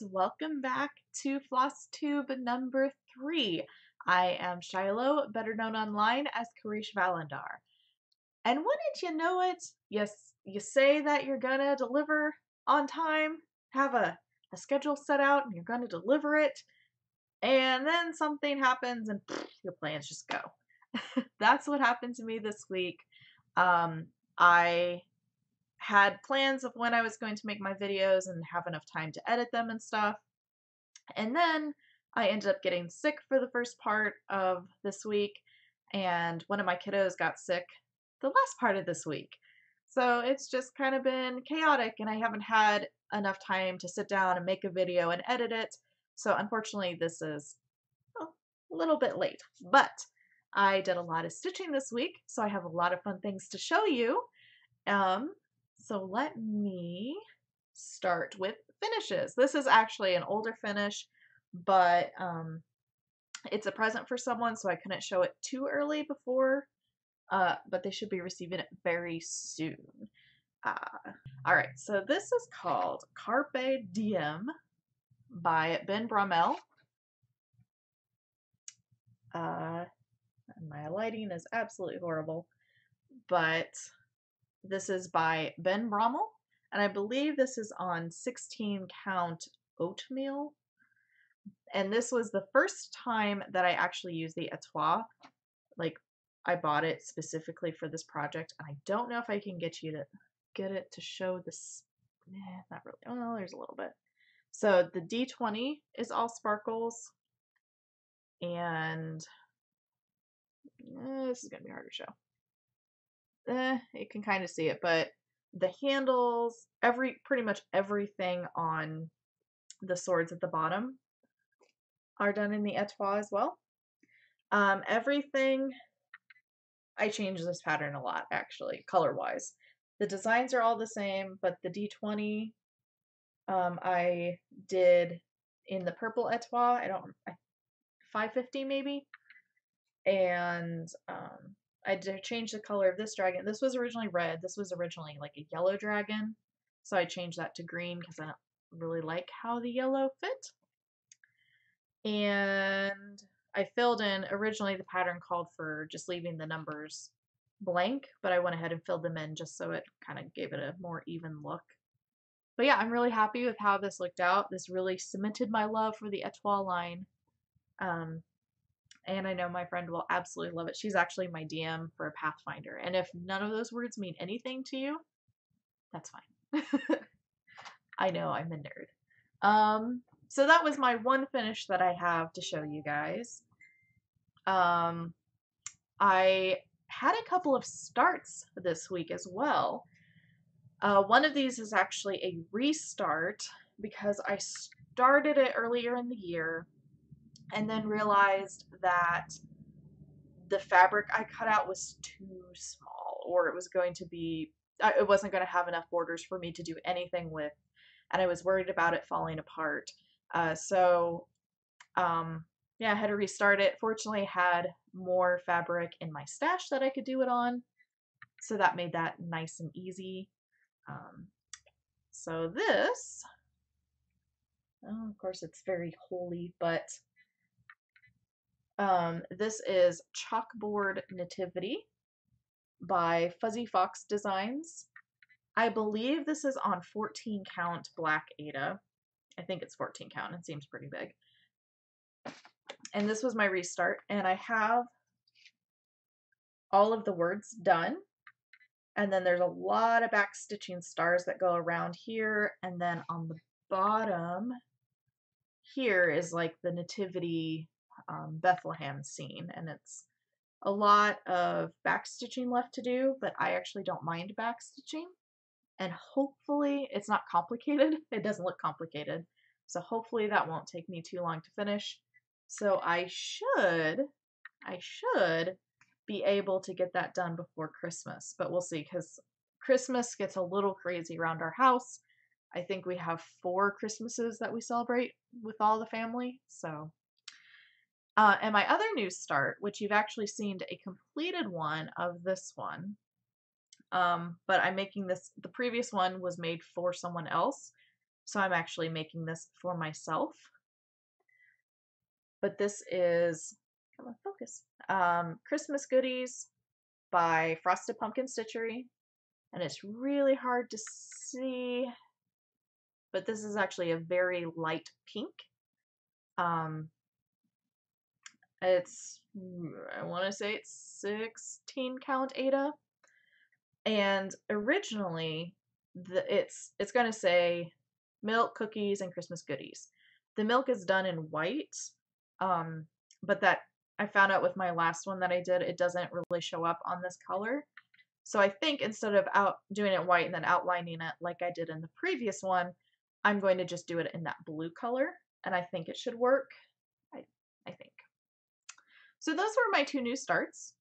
and welcome back to FlossTube number three. I am Shiloh, better known online as Kareesh Valandar. And wouldn't you know it, yes, you say that you're gonna deliver on time, have a, a schedule set out, and you're gonna deliver it, and then something happens and pff, your plans just go. That's what happened to me this week. Um, I had plans of when I was going to make my videos and have enough time to edit them and stuff. And then I ended up getting sick for the first part of this week, and one of my kiddos got sick the last part of this week. So it's just kind of been chaotic, and I haven't had enough time to sit down and make a video and edit it. So unfortunately, this is a little bit late. But I did a lot of stitching this week, so I have a lot of fun things to show you. Um, so let me start with finishes. This is actually an older finish, but um, it's a present for someone, so I couldn't show it too early before, uh, but they should be receiving it very soon. Uh, all right, so this is called Carpe Diem by Ben Bromell. Uh, my lighting is absolutely horrible, but this is by Ben Brommel, and I believe this is on 16 count oatmeal. And this was the first time that I actually used the Etoile. Like, I bought it specifically for this project, and I don't know if I can get you to get it to show this. Nah, not really. Oh, no, there's a little bit. So the D20 is all sparkles, and eh, this is to be hard to show eh, you can kind of see it, but the handles, every pretty much everything on the swords at the bottom are done in the etoile as well. Um, everything, I change this pattern a lot actually, color wise. The designs are all the same, but the D20 um, I did in the purple etoile. I don't, 550 maybe. And um, I changed the color of this dragon. This was originally red. This was originally like a yellow dragon. So I changed that to green because I don't really like how the yellow fit. And I filled in, originally the pattern called for just leaving the numbers blank, but I went ahead and filled them in just so it kind of gave it a more even look. But yeah, I'm really happy with how this looked out. This really cemented my love for the Etoile line. Um, and I know my friend will absolutely love it. She's actually my DM for a Pathfinder. And if none of those words mean anything to you, that's fine. I know I'm a nerd. Um, so that was my one finish that I have to show you guys. Um, I had a couple of starts this week as well. Uh, one of these is actually a restart because I started it earlier in the year and then realized that the fabric I cut out was too small or it was going to be it wasn't going to have enough borders for me to do anything with and I was worried about it falling apart. Uh, so um, yeah I had to restart it. Fortunately I had more fabric in my stash that I could do it on so that made that nice and easy. Um, so this oh, of course it's very holy but um, this is Chalkboard Nativity by Fuzzy Fox Designs. I believe this is on 14 count Black Aida. I think it's 14 count. It seems pretty big. And this was my restart. And I have all of the words done. And then there's a lot of back stitching stars that go around here. And then on the bottom here is like the nativity um, Bethlehem scene, and it's a lot of backstitching left to do, but I actually don't mind backstitching. And hopefully it's not complicated. It doesn't look complicated. So hopefully that won't take me too long to finish. So I should, I should be able to get that done before Christmas, but we'll see because Christmas gets a little crazy around our house. I think we have four Christmases that we celebrate with all the family, so uh, and my other new start, which you've actually seen a completed one of this one, um, but I'm making this, the previous one was made for someone else. So I'm actually making this for myself. But this is, come on, focus, um, Christmas Goodies by Frosted Pumpkin Stitchery. And it's really hard to see, but this is actually a very light pink. Um, it's, I want to say it's 16 count Aida, And originally, the, it's it's going to say milk, cookies, and Christmas goodies. The milk is done in white, um, but that I found out with my last one that I did, it doesn't really show up on this color. So I think instead of out doing it white and then outlining it like I did in the previous one, I'm going to just do it in that blue color, and I think it should work. I, I think. So those were my two new starts.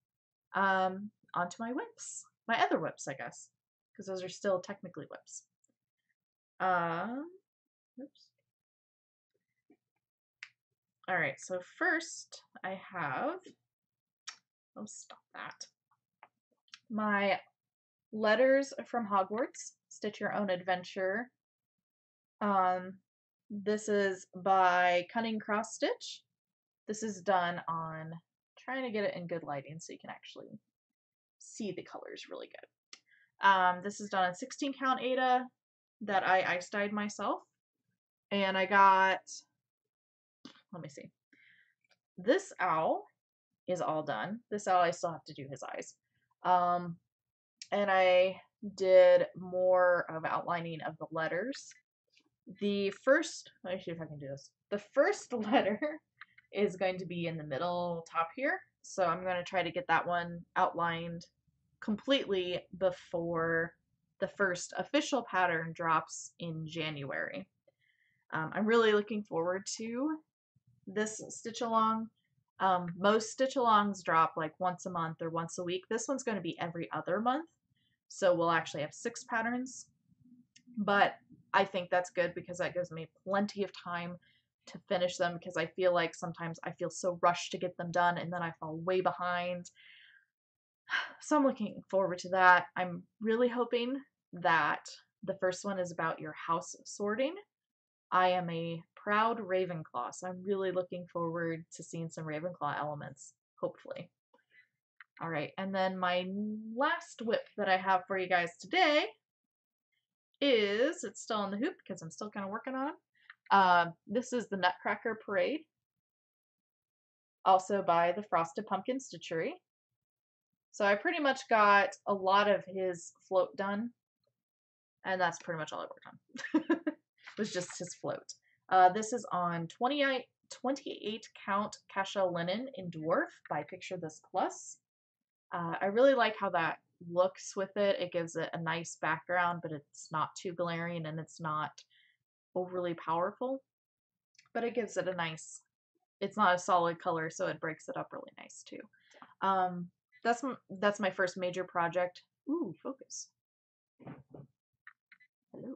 Um, onto my WIPs. My other WIPs, I guess, because those are still technically WIPs. Um, oops. All right, so first I have, oh, stop that. My Letters from Hogwarts, Stitch Your Own Adventure. Um, this is by Cunning Cross Stitch. This is done on, trying to get it in good lighting so you can actually see the colors really good. Um, this is done in 16 count Aida that I ice dyed myself. And I got, let me see. This owl is all done. This owl, I still have to do his eyes. Um, and I did more of outlining of the letters. The first, let me see if I can do this. The first letter is going to be in the middle top here. So I'm going to try to get that one outlined completely before the first official pattern drops in January. Um, I'm really looking forward to this stitch along. Um, most stitch alongs drop like once a month or once a week. This one's going to be every other month. So we'll actually have six patterns. But I think that's good because that gives me plenty of time to finish them because I feel like sometimes I feel so rushed to get them done and then I fall way behind. So I'm looking forward to that. I'm really hoping that the first one is about your house sorting. I am a proud Ravenclaw, so I'm really looking forward to seeing some Ravenclaw elements, hopefully. All right, and then my last WIP that I have for you guys today is, it's still in the hoop because I'm still kind of working on uh, this is the Nutcracker Parade, also by the Frosted Pumpkin Stitchery. So I pretty much got a lot of his float done, and that's pretty much all I worked on. was just his float. Uh, this is on 28, 28 count Kasha linen in dwarf by Picture This Plus. Uh, I really like how that looks with it. It gives it a nice background, but it's not too glaring and it's not overly powerful, but it gives it a nice, it's not a solid color, so it breaks it up really nice too. Um, that's, that's my first major project. Ooh, focus. Hello.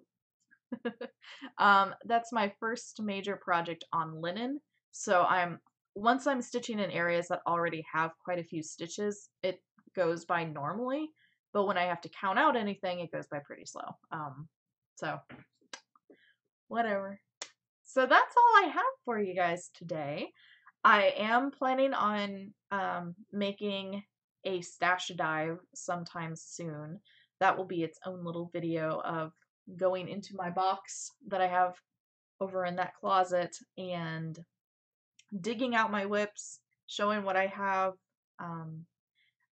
um, that's my first major project on linen. So I'm once I'm stitching in areas that already have quite a few stitches, it goes by normally. But when I have to count out anything, it goes by pretty slow. Um, so whatever. So that's all I have for you guys today. I am planning on um, making a stash dive sometime soon. That will be its own little video of going into my box that I have over in that closet and digging out my WIPs, showing what I have. Um,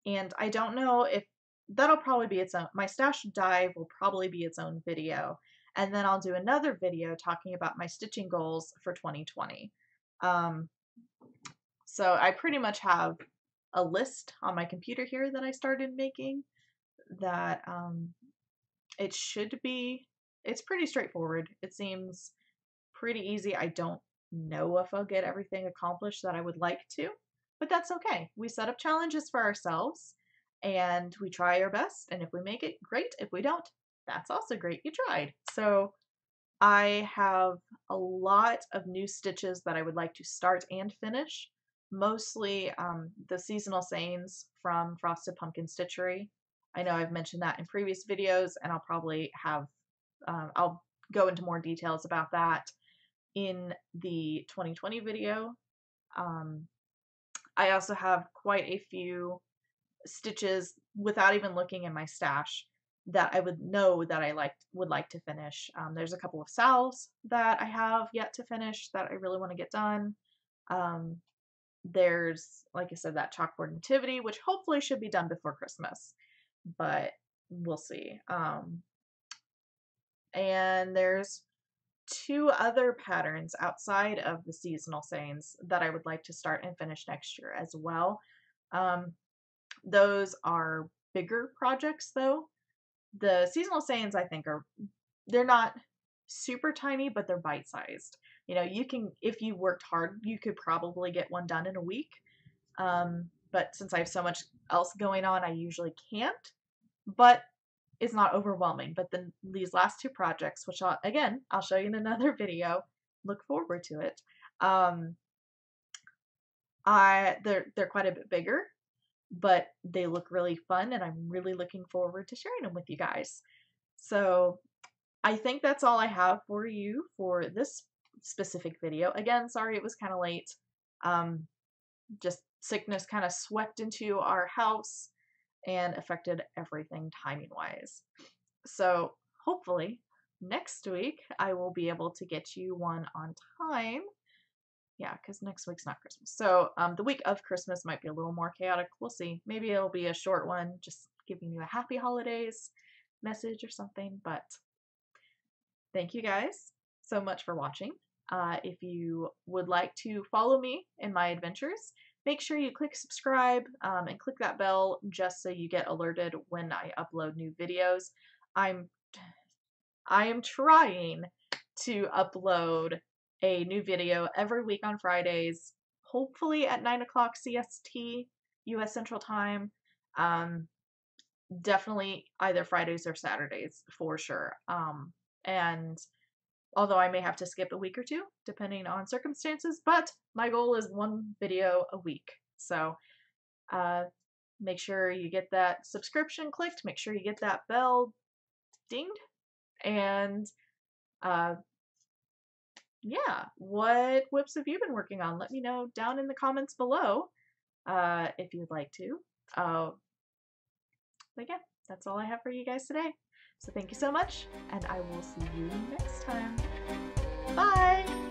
and I don't know if that'll probably be its own, my stash dive will probably be its own video. And then I'll do another video talking about my stitching goals for 2020. Um, so I pretty much have a list on my computer here that I started making that um, it should be, it's pretty straightforward. It seems pretty easy. I don't know if I'll get everything accomplished that I would like to, but that's okay. We set up challenges for ourselves and we try our best. And if we make it, great. If we don't, that's also great. You tried. So I have a lot of new stitches that I would like to start and finish. Mostly um, the seasonal sayings from Frosted Pumpkin Stitchery. I know I've mentioned that in previous videos, and I'll probably have, um, I'll go into more details about that in the 2020 video. Um, I also have quite a few stitches without even looking in my stash that I would know that I like would like to finish. Um, there's a couple of SALs that I have yet to finish that I really want to get done. Um, there's, like I said, that chalkboard nativity, which hopefully should be done before Christmas, but we'll see. Um, and there's two other patterns outside of the seasonal sayings that I would like to start and finish next year as well. Um, those are bigger projects though. The seasonal sayings I think are they're not super tiny, but they're bite sized. You know, you can if you worked hard, you could probably get one done in a week. Um, but since I have so much else going on, I usually can't. But it's not overwhelming. But then these last two projects, which I'll, again I'll show you in another video, look forward to it. Um, I they're they're quite a bit bigger, but they look really fun, and I'm really looking forward to sharing them with you guys. So I think that's all I have for you for this specific video. Again, sorry it was kind of late. Um, just sickness kind of swept into our house and affected everything timing wise. So hopefully next week I will be able to get you one on time. Yeah, because next week's not Christmas. So um, the week of Christmas might be a little more chaotic. We'll see. Maybe it'll be a short one, just giving you a happy holidays message or something. But thank you guys so much for watching. Uh, if you would like to follow me in my adventures, make sure you click subscribe um, and click that bell just so you get alerted when I upload new videos. I'm I am trying to upload a new video every week on Fridays, hopefully at 9 o'clock CST, US Central Time. Um, definitely either Fridays or Saturdays for sure. Um, and although I may have to skip a week or two depending on circumstances, but my goal is one video a week. So uh, make sure you get that subscription clicked, make sure you get that bell dinged, and uh, yeah, what WIPs have you been working on? Let me know down in the comments below uh, if you'd like to. Uh, but yeah, that's all I have for you guys today. So thank you so much, and I will see you next time. Bye!